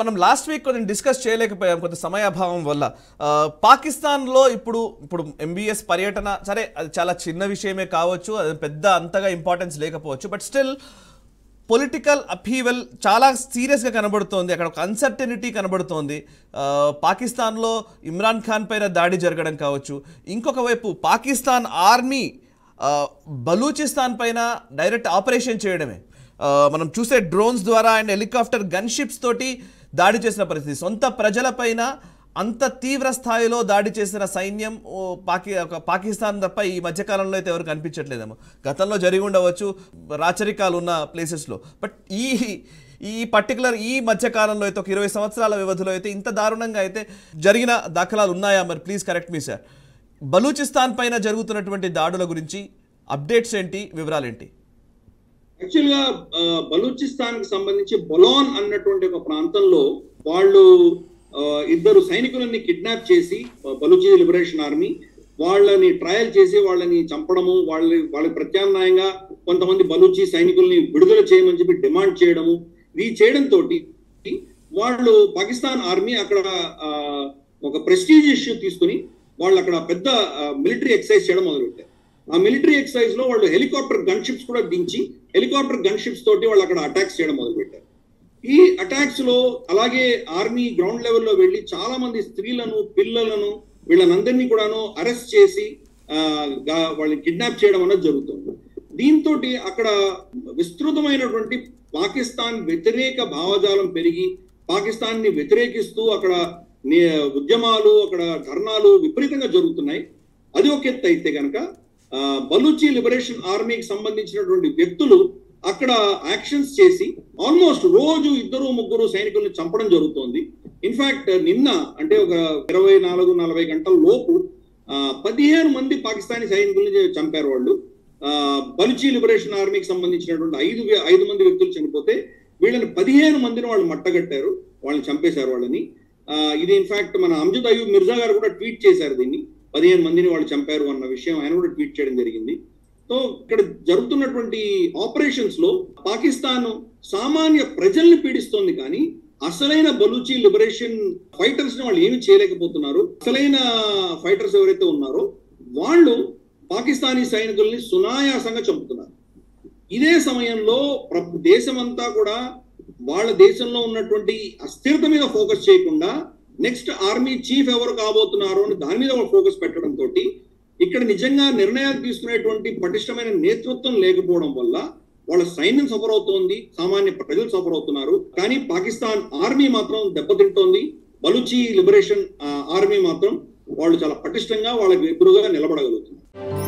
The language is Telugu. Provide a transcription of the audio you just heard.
మనం లాస్ట్ వీక్ కొంచెం డిస్కస్ చేయలేకపోయాం కొంత సమయాభావం వల్ల. పాకిస్తాన్లో ఇప్పుడు ఇప్పుడు ఎంబీఎస్ పర్యటన సరే అది చాలా చిన్న విషయమే కావచ్చు అది పెద్ద అంతగా ఇంపార్టెన్స్ లేకపోవచ్చు బట్ స్టిల్ పొలిటికల్ అఫీవల్ చాలా సీరియస్గా కనబడుతోంది. అక్కడ ఒక అన్సర్టనిటీ కనబడుతోంది. పాకిస్తాన్లో ఇమ్రాన్ ఖాన్ పైన దాడి జరగడం కావచ్చు. ఇంకొక వైపు పాకిస్తాన్ ఆర్మీ బలూచిస్తాన్ పైన డైరెక్ట్ ఆపరేషన్ చేయడమే. మనం చూసే డ్రోన్స్ ద్వారా అండ్ హెలికాప్టర్ గన్ షిప్స్ తోటి దాడి చేసిన పరిస్థితి. సొంత ప్రజలపైన అంత తీవ్ర స్థాయిలో దాడి చేసిన సైన్యం ఓ పాకి ఒక పాకిస్తాన్ తప్ప ఈ మధ్యకాలంలో అయితే ఎవరు కనిపించట్లేదేమో. గతంలో జరిగి ఉండవచ్చు రాచరికాలు ఉన్న ప్లేసెస్లో. బట్ ఈ ఈ పర్టికులర్ ఈ మధ్యకాలంలో అయితే ఒక ఇరవై సంవత్సరాల వ్యవధిలో అయితే ఇంత దారుణంగా అయితే జరిగిన దాఖలాలు ఉన్నాయా మరి? Please correct me sir. Balochistan పైన జరుగుతున్నటువంటి దాడుల గురించి అప్డేట్స్ ఏంటి? వివరాలు యాక్చువల్గా యాక్చువల్గా బలూచిస్తాన్కి సంబంధించి బొలాన్ అన్నటువంటి ఒక ప్రాంతంలో వాళ్ళు ఇద్దరు సైనికులని కిడ్నాప్ చేసి బలూచి లిబరేషన్ ఆర్మీ వాళ్ళని ట్రయల్ చేసి వాళ్ళని చంపడము వాళ్ళ వాళ్ళకి ప్రత్యామ్నాయంగా కొంతమంది బలూచి సైనికుల్ని విడుదల చేయమని చెప్పి డిమాండ్ చేయడము ఇది చేయడంతో వాళ్ళు పాకిస్తాన్ ఆర్మీ అక్కడ ఒక ప్రెస్టీజ్ ఇష్యూ తీసుకుని వాళ్ళు అక్కడ పెద్ద మిలిటరీ ఎక్సర్సైజ్ చేయడం మొదలుపెట్టారు. ఆ మిలిటరీ ఎక్సర్సైజ్లో వాళ్ళు హెలికాప్టర్ గన్ షిప్స్ కూడా దించి హెలికాప్టర్ గన్ షిప్స్ తోటి వాళ్ళు అక్కడ అటాక్స్ చేయడం మొదలుపెట్టారు. ఈ అటాక్స్లో అలాగే ఆర్మీ గ్రౌండ్ లెవెల్లో వెళ్ళి చాలా మంది స్త్రీలను పిల్లలను వీళ్ళనందరినీ కూడాను అరెస్ట్ చేసి వాళ్ళని కిడ్నాప్ చేయడం అనేది జరుగుతుంది. దీంతో అక్కడ విస్తృతమైనటువంటి పాకిస్తాన్ వ్యతిరేక భావజాలం పెరిగి పాకిస్తాన్ని వ్యతిరేకిస్తూ అక్కడ ఉద్యమాలు అక్కడ ధర్నాలు విపరీతంగా జరుగుతున్నాయి. అది ఒక ఎత్తు అయితే కనుక బలూచి లిబరేషన్ ఆర్మీకి సంబంధించినటువంటి వ్యక్తులు అక్కడ యాక్షన్స్ చేసి ఆల్మోస్ట్ రోజు ఇద్దరు ముగ్గురు సైనికుల్ని చంపడం జరుగుతోంది. ఇన్ఫాక్ట్ నిన్న అంటే ఒక ఇరవై నాలుగు నలభై గంటల లోపు పదిహేను మంది పాకిస్తానీ సైనికుల్ని చంపారు వాళ్ళు. బలుచి లిబరేషన్ ఆర్మీకి సంబంధించినటువంటి ఐదు ఐదు మంది వ్యక్తులు చనిపోతే వీళ్ళని పదిహేను మందిని వాళ్ళు మట్టగట్టారు. వాళ్ళని చంపేశారు వాళ్ళని. ఇది ఇన్ఫాక్ట్ మన అమ్జద్ అయ్యూబ్ మిర్జా గారు కూడా ట్వీట్ చేశారు దీన్ని. పదిహేను మందిని వాళ్ళు చంపారు అన్న విషయం ఆయన కూడా ట్వీట్ చేయడం జరిగింది. సో ఇక్కడ జరుగుతున్నటువంటి ఆపరేషన్స్లో పాకిస్తాన్ సామాన్య ప్రజల్ని పీడిస్తోంది కానీ అసలైన బలూచి లిబరేషన్ ఫైటర్స్ని వాళ్ళు ఏమి చేయలేకపోతున్నారు. అసలైన ఫైటర్స్ ఎవరైతే ఉన్నారో వాళ్ళు పాకిస్తానీ సైనికుల్ని సునాయాసంగా చంపుతున్నారు. ఇదే సమయంలో ప్ర- దేశమంతా కూడా వాళ్ళ దేశంలో ఉన్నటువంటి అస్థిరత మీద ఫోకస్ చేయకుండా నెక్స్ట్ ఆర్మీ చీఫ్ ఎవరు కాబోతున్నారు అని దాని మీద వాళ్ళు ఫోకస్ పెట్టడం తోటి ఇక్కడ నిజంగా నిర్ణయాలు తీసుకునేటువంటి పటిష్టమైన నేతృత్వం లేకపోవడం వల్ల వాళ్ళ సైన్యం సఫర్ అవుతోంది సామాన్య ప్రజలు సఫర్ అవుతున్నారు కానీ పాకిస్తాన్ ఆర్మీ మాత్రం దెబ్బతింటోంది బలుచి లిబరేషన్ ఆర్మీ మాత్రం వాళ్ళు చాలా పటిష్టంగా వాళ్ళకి ఎదురుగా నిలబడగలుగుతున్నారు.